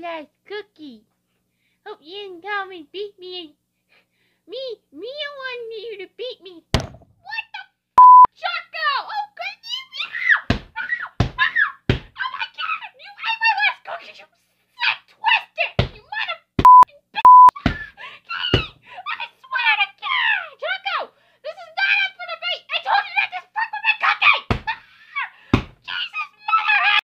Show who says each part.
Speaker 1: last cookie. Hope you didn't come and beat me. And me, me, I wanted you to beat me. What the f Choco? Oh, could you? Yeah! Oh, oh my god! You ate my last cookie!